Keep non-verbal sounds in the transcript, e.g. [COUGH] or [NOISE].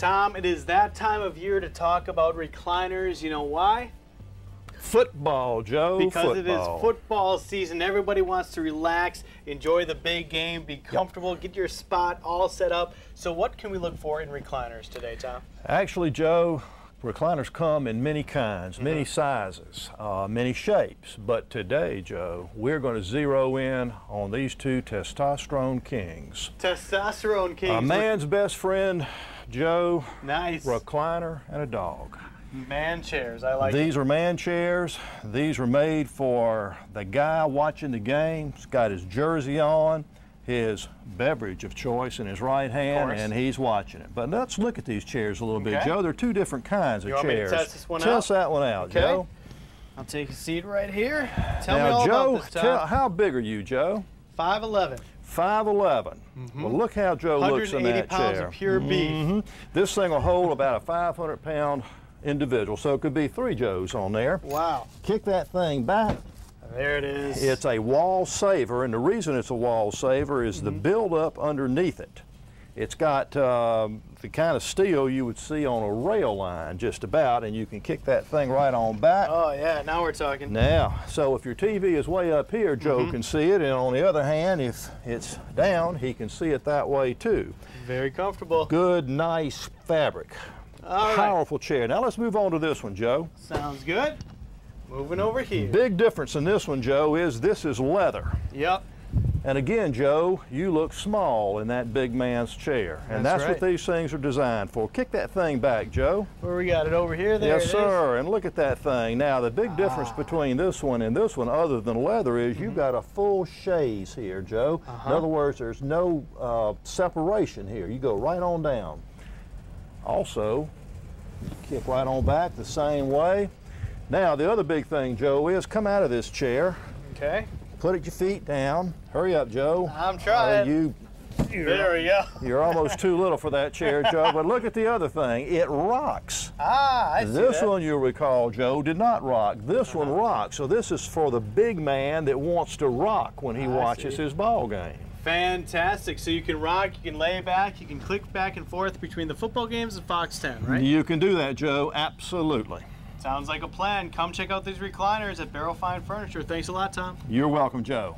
Tom, it is that time of year to talk about recliners. You know why? Football, Joe. Because football. it is football season. Everybody wants to relax, enjoy the big game, be comfortable, get your spot all set up. So, what can we look for in recliners today, Tom? Actually, Joe, recliners come in many kinds, Mm-hmm. many sizes, uh, many shapes. But today, Joe, we're going to zero in on these two testosterone kings. Testosterone kings. A man's best friend, Joe, Nice. recliner, and a dog. Man chairs. I like These are man chairs. These are made for the guy watching the game. He's got his jersey on, his beverage of choice in his right hand, and he's watching it. But let's look at these chairs a little bit, Joe. They're two different kinds You of want me to chairs. test this one Test out? that one out, Okay. Joe. I'll take a seat right here. Tell me all Joe, about this, tell, how big are you, Joe? 5'11. 5'11. Well, look how Joe looks in that Mm-hmm. pounds chair. of pure beef. Mhm. This thing will hold about a 500 pound individual, so it could be three Joes on there. Wow. Kick that thing back. There it is. It's a wall saver, and the reason it's a wall saver is the buildup underneath it. It's got um, the kind of steel you would see on a rail line, just about, and you can kick that thing right on back. Oh, yeah. Now we're talking. Now, so if your TV is way up here, Joe Mm-hmm. can see it, and on the other hand, if it's down, he can see it that way too. Very comfortable. Good, nice fabric. All right. Powerful chair. Now let's move on to this one, Joe. Sounds good. Moving over here. Big difference in this one, Joe, is this is leather. Yep. And again, Joe, you look small in that big man's chair. And That's that's, what these things are designed for. Kick that thing back, Joe. Where we got it over here? There yes, it is. sir. And look at that thing. Now, the big difference ah. between this one and this one, other than leather, is you've mm-hmm. got a full chaise here, Joe. In uh-huh. other words, there's no uh, separation here. You go right on down. Also, kick right on back the same way. Now, the other big thing, Joe, is come out of this chair, Okay. put your feet down. Hurry up, Joe. I'm Uh, trying. you there we go. You're almost too little for that chair, [LAUGHS] Joe. But look at the other thing. It rocks. Ah, I see This one, you'll recall, Joe, did not rock. This one rocks. So this is for the big man that wants to rock when he I watches see. his ball game. Fantastic. So you can rock, you can lay back, you can click back and forth between the football games and Fox 10, right? You can do that, Joe. Absolutely. Sounds like a plan. Come check out these recliners at Barrow Fine Furniture. Thanks a lot, Tom. You're welcome, Joe.